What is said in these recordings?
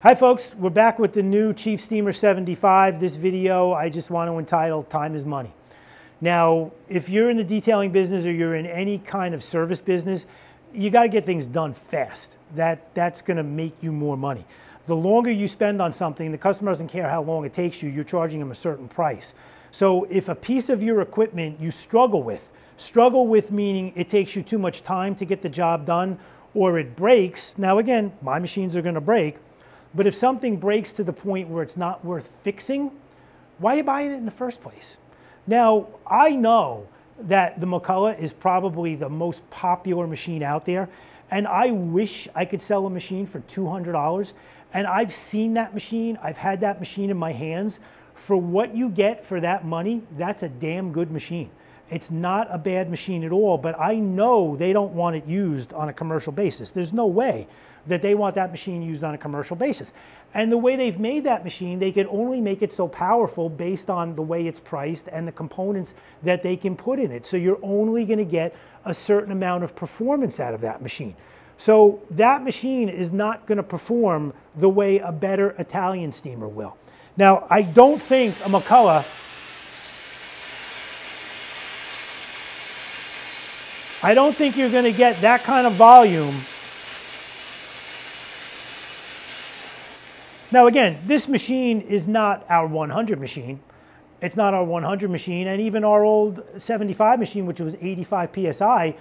Hi folks, we're back with the new Chief Steamer 75. This video I just want to entitle Time is Money. Now, if you're in the detailing business or you're in any kind of service business, you got to get things done fast. That, that's going to make you more money. The longer you spend on something, the customer doesn't care how long it takes you, you're charging them a certain price. So if a piece of your equipment you struggle with, struggle with meaning it takes you too much time to get the job done or it breaks, now again, my machines are going to break, but if something breaks to the point where it's not worth fixing, why are you buying it in the first place? Now, I know that the McCulloch is probably the most popular machine out there, and I wish I could sell a machine for $200. And I've seen that machine, I've had that machine in my hands. For what you get for that money, that's a damn good machine. It's not a bad machine at all, but I know they don't want it used on a commercial basis. There's no way that they want that machine used on a commercial basis. And the way they've made that machine, they can only make it so powerful based on the way it's priced and the components that they can put in it. So you're only going to get a certain amount of performance out of that machine. So that machine is not going to perform the way a better Italian steamer will. Now, I don't think a McCulloch I don't think you're going to get that kind of volume. Now again, this machine is not our 100 machine. It's not our 100 machine and even our old 75 machine, which was 85 PSI,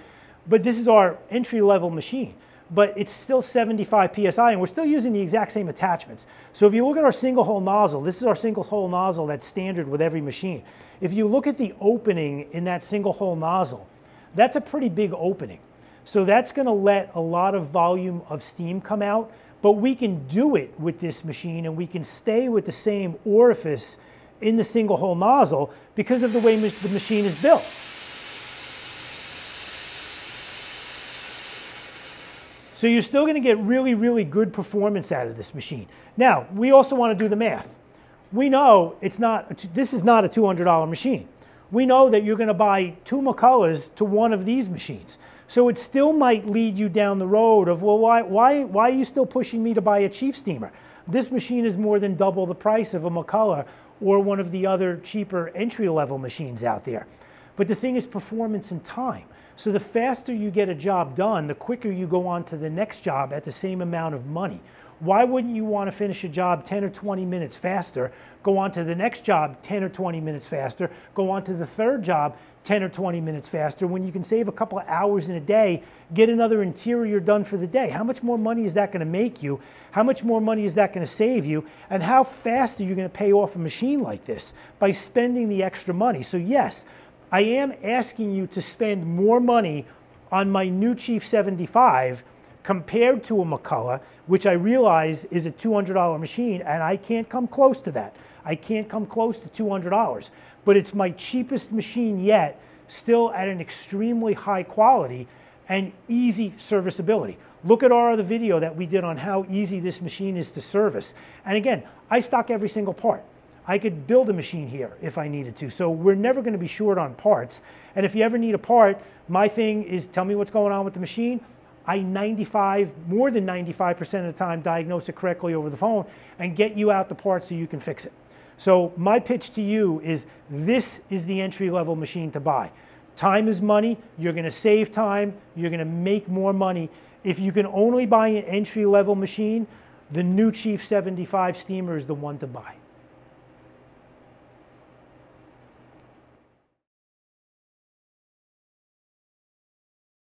but this is our entry level machine. But it's still 75 PSI and we're still using the exact same attachments. So if you look at our single hole nozzle, this is our single hole nozzle that's standard with every machine. If you look at the opening in that single hole nozzle, that's a pretty big opening. So that's going to let a lot of volume of steam come out, but we can do it with this machine and we can stay with the same orifice in the single hole nozzle because of the way the machine is built. So you're still going to get really, really good performance out of this machine. Now, we also want to do the math. We know it's not, this is not a $200 machine we know that you're going to buy two McCullochs to one of these machines. So it still might lead you down the road of, well, why, why, why are you still pushing me to buy a Chief Steamer? This machine is more than double the price of a McCulloch or one of the other cheaper entry-level machines out there. But the thing is performance and time. So the faster you get a job done, the quicker you go on to the next job at the same amount of money. Why wouldn't you want to finish a job 10 or 20 minutes faster, go on to the next job 10 or 20 minutes faster, go on to the third job 10 or 20 minutes faster when you can save a couple of hours in a day, get another interior done for the day? How much more money is that going to make you? How much more money is that going to save you? And how fast are you going to pay off a machine like this by spending the extra money? So yes, I am asking you to spend more money on my new Chief 75 compared to a McCulloch, which I realize is a $200 machine, and I can't come close to that. I can't come close to $200, but it's my cheapest machine yet, still at an extremely high quality and easy serviceability. Look at our other video that we did on how easy this machine is to service. And again, I stock every single part. I could build a machine here if I needed to. So we're never going to be short on parts. And if you ever need a part, my thing is tell me what's going on with the machine. I 95, more than 95% of the time diagnose it correctly over the phone and get you out the parts so you can fix it. So my pitch to you is this is the entry level machine to buy. Time is money. You're going to save time. You're going to make more money. If you can only buy an entry level machine, the new Chief 75 steamer is the one to buy.